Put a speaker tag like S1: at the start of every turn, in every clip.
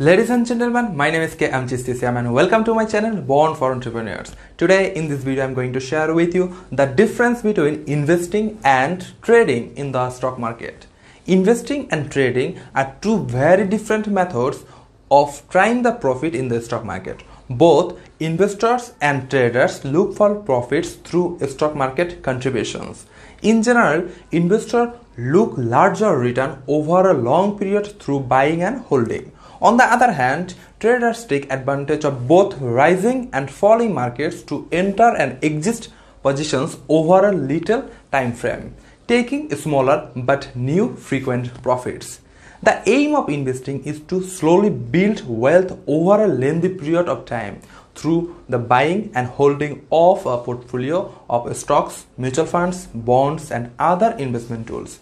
S1: Ladies and gentlemen, my name is K. M. Chistisiam and welcome to my channel Born for Entrepreneurs. Today in this video I'm going to share with you the difference between investing and trading in the stock market. Investing and trading are two very different methods of trying the profit in the stock market. Both investors and traders look for profits through stock market contributions. In general, investors look larger return over a long period through buying and holding on the other hand, traders take advantage of both rising and falling markets to enter and exit positions over a little time frame, taking smaller but new frequent profits. The aim of investing is to slowly build wealth over a lengthy period of time through the buying and holding of a portfolio of stocks, mutual funds, bonds, and other investment tools.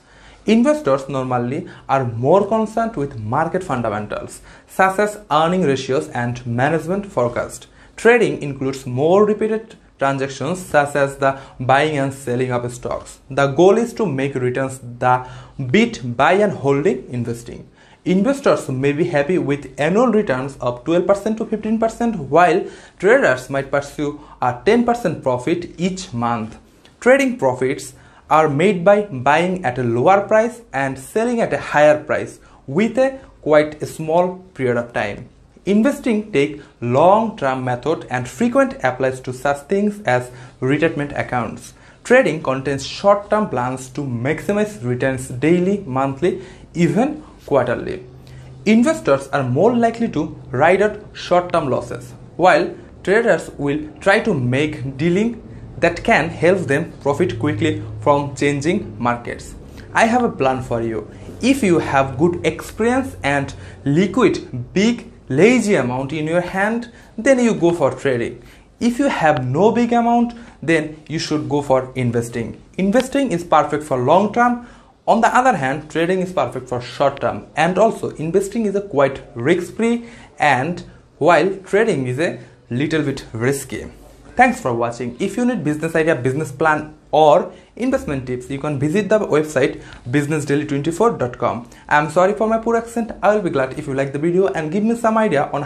S1: Investors normally are more concerned with market fundamentals such as earning ratios and management forecast. Trading includes more repeated transactions such as the buying and selling of stocks. The goal is to make returns the beat buy and holding investing. Investors may be happy with annual returns of 12% to 15% while traders might pursue a 10% profit each month. Trading profits are made by buying at a lower price and selling at a higher price with a quite a small period of time. Investing take long-term method and frequent applies to such things as retirement accounts. Trading contains short-term plans to maximize returns daily, monthly, even quarterly. Investors are more likely to ride out short-term losses, while traders will try to make dealing that can help them profit quickly from changing markets. I have a plan for you. If you have good experience and liquid big lazy amount in your hand, then you go for trading. If you have no big amount, then you should go for investing. Investing is perfect for long term. On the other hand, trading is perfect for short term. And also, investing is a quite risk free and while trading is a little bit risky. Thanks for watching. If you need business idea, business plan or investment tips, you can visit the website businessdaily24.com. I'm sorry for my poor accent. I will be glad if you like the video and give me some idea on